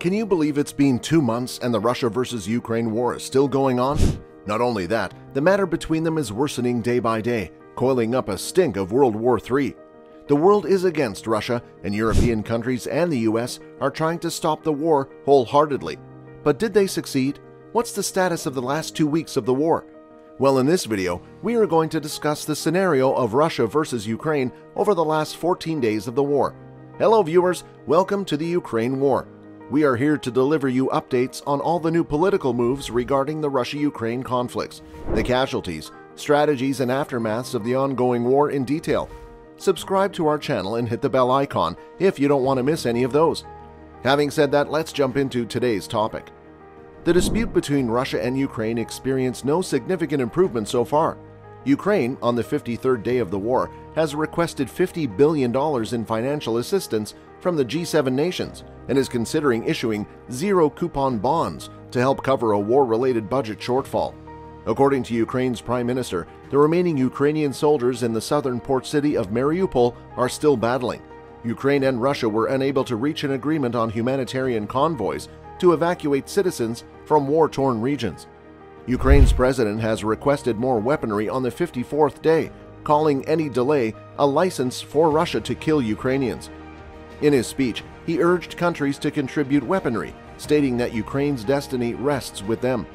Can you believe it's been two months and the Russia versus Ukraine war is still going on? Not only that, the matter between them is worsening day by day, coiling up a stink of World War III. The world is against Russia, and European countries and the US are trying to stop the war wholeheartedly. But did they succeed? What's the status of the last two weeks of the war? Well, in this video, we are going to discuss the scenario of Russia versus Ukraine over the last 14 days of the war. Hello viewers, welcome to the Ukraine war. We are here to deliver you updates on all the new political moves regarding the Russia-Ukraine conflicts, the casualties, strategies and aftermaths of the ongoing war in detail. Subscribe to our channel and hit the bell icon if you don't want to miss any of those. Having said that, let's jump into today's topic. The dispute between Russia and Ukraine experienced no significant improvement so far. Ukraine, on the 53rd day of the war, has requested $50 billion in financial assistance from the G7 nations and is considering issuing zero coupon bonds to help cover a war related budget shortfall. According to Ukraine's prime minister, the remaining Ukrainian soldiers in the southern port city of Mariupol are still battling. Ukraine and Russia were unable to reach an agreement on humanitarian convoys to evacuate citizens from war torn regions. Ukraine's president has requested more weaponry on the 54th day, calling any delay a license for Russia to kill Ukrainians. In his speech, he urged countries to contribute weaponry, stating that Ukraine's destiny rests with them.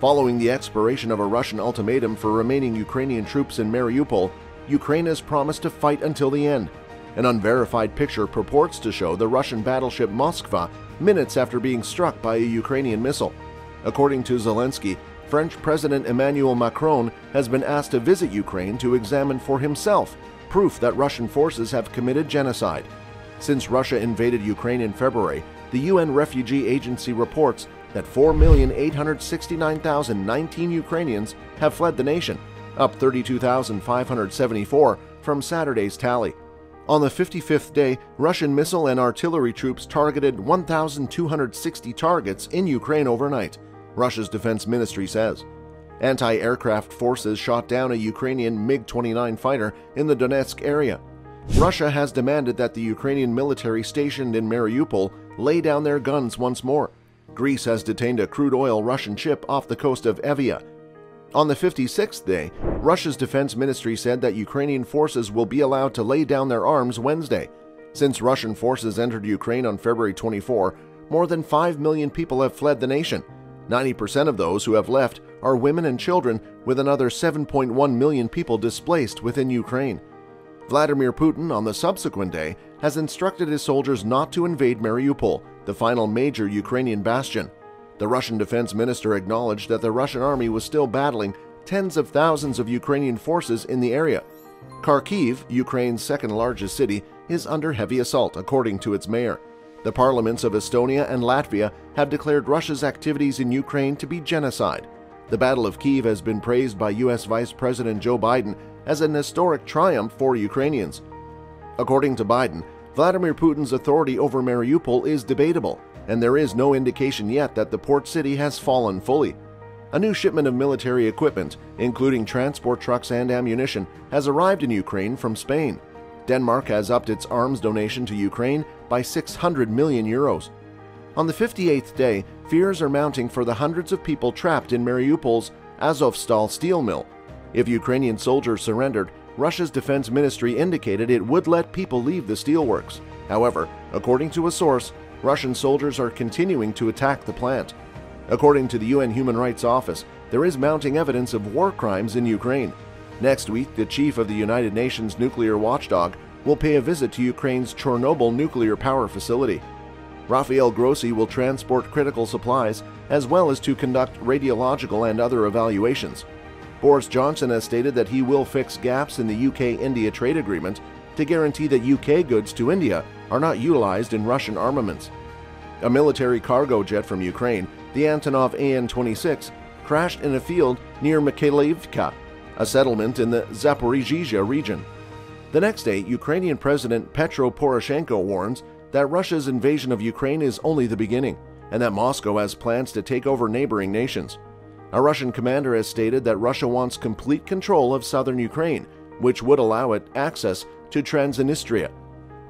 Following the expiration of a Russian ultimatum for remaining Ukrainian troops in Mariupol, Ukraine has promised to fight until the end. An unverified picture purports to show the Russian battleship Moskva minutes after being struck by a Ukrainian missile. According to Zelensky, French President Emmanuel Macron has been asked to visit Ukraine to examine for himself proof that Russian forces have committed genocide. Since Russia invaded Ukraine in February, the UN Refugee Agency reports that 4,869,019 Ukrainians have fled the nation, up 32,574 from Saturday's tally. On the 55th day, Russian missile and artillery troops targeted 1,260 targets in Ukraine overnight, Russia's defense ministry says. Anti aircraft forces shot down a Ukrainian MiG 29 fighter in the Donetsk area. Russia has demanded that the Ukrainian military stationed in Mariupol lay down their guns once more. Greece has detained a crude oil Russian ship off the coast of Evia. On the 56th day, Russia's defense ministry said that Ukrainian forces will be allowed to lay down their arms Wednesday. Since Russian forces entered Ukraine on February 24, more than 5 million people have fled the nation. 90% of those who have left are women and children, with another 7.1 million people displaced within Ukraine. Vladimir Putin, on the subsequent day, has instructed his soldiers not to invade Mariupol, the final major Ukrainian bastion. The Russian defense minister acknowledged that the Russian army was still battling tens of thousands of Ukrainian forces in the area. Kharkiv, Ukraine's second largest city, is under heavy assault, according to its mayor. The parliaments of Estonia and Latvia have declared Russia's activities in Ukraine to be genocide. The Battle of Kiev has been praised by U.S. Vice President Joe Biden as an historic triumph for Ukrainians. According to Biden, Vladimir Putin's authority over Mariupol is debatable, and there is no indication yet that the port city has fallen fully. A new shipment of military equipment, including transport trucks and ammunition, has arrived in Ukraine from Spain. Denmark has upped its arms donation to Ukraine by 600 million euros. On the 58th day, fears are mounting for the hundreds of people trapped in Mariupol's Azovstal steel mill. If Ukrainian soldiers surrendered, Russia's defense ministry indicated it would let people leave the steelworks. However, according to a source, Russian soldiers are continuing to attack the plant. According to the UN Human Rights Office, there is mounting evidence of war crimes in Ukraine. Next week, the chief of the United Nations nuclear watchdog will pay a visit to Ukraine's Chernobyl nuclear power facility. Rafael Grossi will transport critical supplies as well as to conduct radiological and other evaluations. Boris Johnson has stated that he will fix gaps in the UK India trade agreement to guarantee that UK goods to India are not utilized in Russian armaments. A military cargo jet from Ukraine, the Antonov AN 26, crashed in a field near Mykhaylovka, a settlement in the Zaporizhzhia region. The next day, Ukrainian President Petro Poroshenko warns that Russia's invasion of Ukraine is only the beginning and that Moscow has plans to take over neighboring nations. A Russian commander has stated that Russia wants complete control of southern Ukraine, which would allow it access to Transnistria.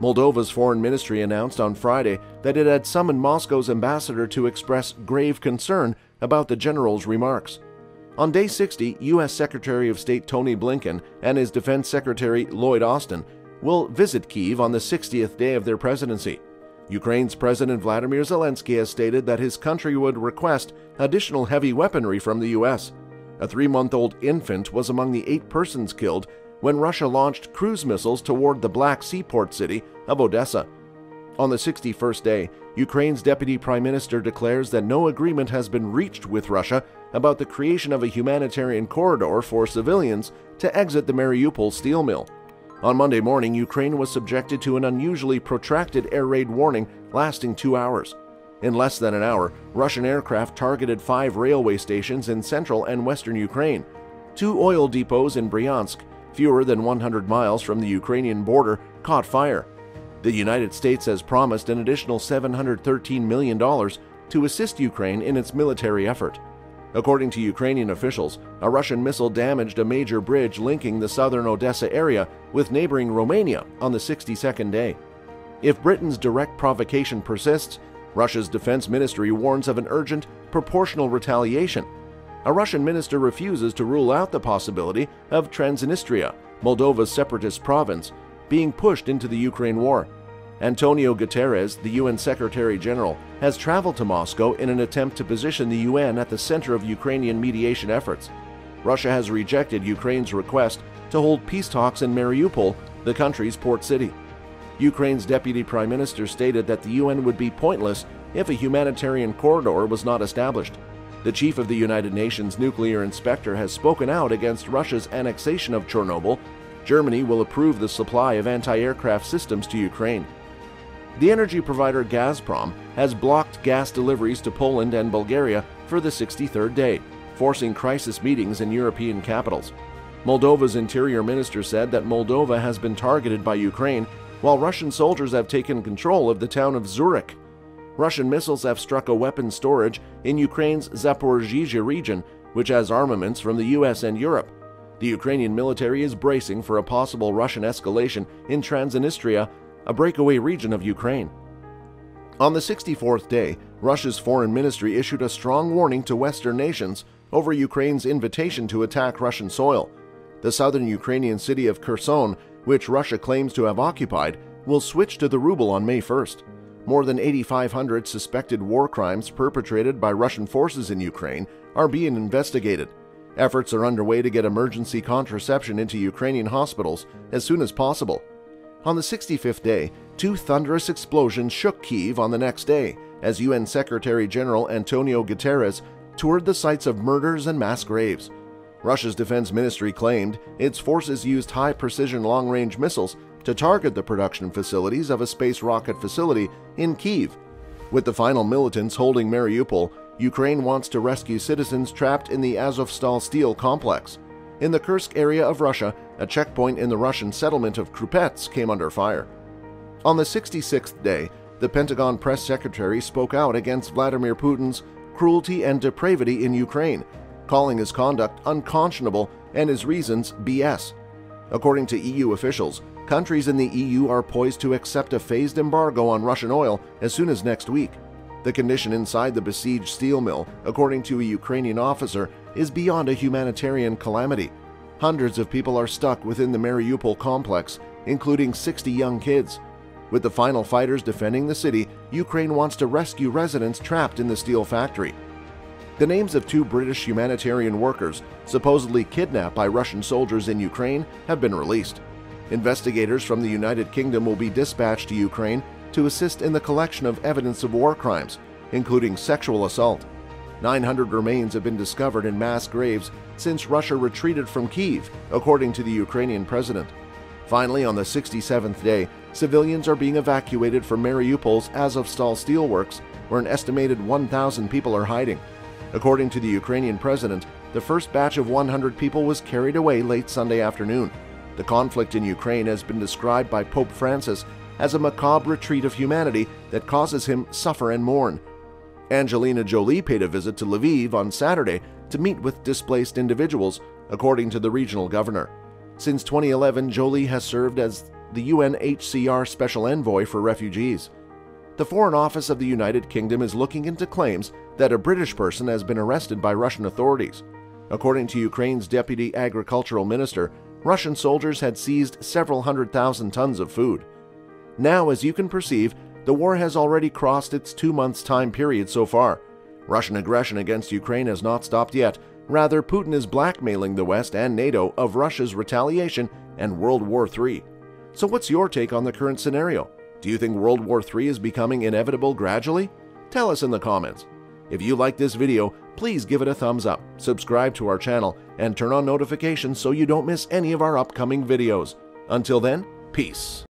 Moldova's foreign ministry announced on Friday that it had summoned Moscow's ambassador to express grave concern about the general's remarks. On day 60, U.S. Secretary of State Tony Blinken and his Defense Secretary Lloyd Austin will visit Kiev on the 60th day of their presidency. Ukraine's President Vladimir Zelensky has stated that his country would request additional heavy weaponry from the U.S. A three month old infant was among the eight persons killed when Russia launched cruise missiles toward the Black Sea port city of Odessa. On the 61st day, Ukraine's deputy prime minister declares that no agreement has been reached with Russia about the creation of a humanitarian corridor for civilians to exit the Mariupol steel mill. On Monday morning, Ukraine was subjected to an unusually protracted air raid warning lasting two hours. In less than an hour, Russian aircraft targeted five railway stations in central and western Ukraine, two oil depots in Bryansk, fewer than 100 miles from the Ukrainian border, caught fire. The United States has promised an additional $713 million to assist Ukraine in its military effort. According to Ukrainian officials, a Russian missile damaged a major bridge linking the southern Odessa area with neighboring Romania on the 62nd day. If Britain's direct provocation persists, Russia's defense ministry warns of an urgent, proportional retaliation. A Russian minister refuses to rule out the possibility of Transnistria, Moldova's separatist province, being pushed into the Ukraine war. Antonio Guterres, the UN Secretary General, has traveled to Moscow in an attempt to position the UN at the center of Ukrainian mediation efforts. Russia has rejected Ukraine's request to hold peace talks in Mariupol, the country's port city. Ukraine's deputy prime minister stated that the UN would be pointless if a humanitarian corridor was not established. The chief of the United Nations nuclear inspector has spoken out against Russia's annexation of Chernobyl. Germany will approve the supply of anti aircraft systems to Ukraine. The energy provider Gazprom has blocked gas deliveries to Poland and Bulgaria for the 63rd day, forcing crisis meetings in European capitals. Moldova's interior minister said that Moldova has been targeted by Ukraine, while Russian soldiers have taken control of the town of Zurich. Russian missiles have struck a weapons storage in Ukraine's Zaporizhzhia region, which has armaments from the US and Europe. The Ukrainian military is bracing for a possible Russian escalation in Transnistria a breakaway region of Ukraine. On the 64th day, Russia's foreign ministry issued a strong warning to Western nations over Ukraine's invitation to attack Russian soil. The southern Ukrainian city of Kherson, which Russia claims to have occupied, will switch to the ruble on May 1st. More than 8,500 suspected war crimes perpetrated by Russian forces in Ukraine are being investigated. Efforts are underway to get emergency contraception into Ukrainian hospitals as soon as possible. On the 65th day, two thunderous explosions shook Kiev on the next day as UN Secretary General Antonio Guterres toured the sites of murders and mass graves. Russia's defense ministry claimed its forces used high precision long range missiles to target the production facilities of a space rocket facility in Kiev. With the final militants holding Mariupol, Ukraine wants to rescue citizens trapped in the Azovstal steel complex. In the Kursk area of Russia, a checkpoint in the Russian settlement of Krupets came under fire. On the 66th day, the Pentagon press secretary spoke out against Vladimir Putin's cruelty and depravity in Ukraine, calling his conduct unconscionable and his reasons BS. According to EU officials, countries in the EU are poised to accept a phased embargo on Russian oil as soon as next week. The condition inside the besieged steel mill, according to a Ukrainian officer, is beyond a humanitarian calamity. Hundreds of people are stuck within the Mariupol complex, including 60 young kids. With the final fighters defending the city, Ukraine wants to rescue residents trapped in the steel factory. The names of two British humanitarian workers, supposedly kidnapped by Russian soldiers in Ukraine, have been released. Investigators from the United Kingdom will be dispatched to Ukraine to assist in the collection of evidence of war crimes, including sexual assault. 900 remains have been discovered in mass graves since Russia retreated from Kiev, according to the Ukrainian president. Finally, on the 67th day, civilians are being evacuated from Mariupol's Azovstal steelworks, where an estimated 1,000 people are hiding. According to the Ukrainian president, the first batch of 100 people was carried away late Sunday afternoon. The conflict in Ukraine has been described by Pope Francis as a macabre retreat of humanity that causes him suffer and mourn. Angelina Jolie paid a visit to Lviv on Saturday to meet with displaced individuals, according to the regional governor. Since 2011, Jolie has served as the UNHCR Special Envoy for Refugees. The Foreign Office of the United Kingdom is looking into claims that a British person has been arrested by Russian authorities. According to Ukraine's Deputy Agricultural Minister, Russian soldiers had seized several hundred thousand tons of food. Now, as you can perceive, the war has already crossed its two months' time period so far. Russian aggression against Ukraine has not stopped yet. Rather, Putin is blackmailing the West and NATO of Russia's retaliation and World War III. So, what's your take on the current scenario? Do you think World War III is becoming inevitable gradually? Tell us in the comments. If you like this video, please give it a thumbs up, subscribe to our channel, and turn on notifications so you don't miss any of our upcoming videos. Until then, peace.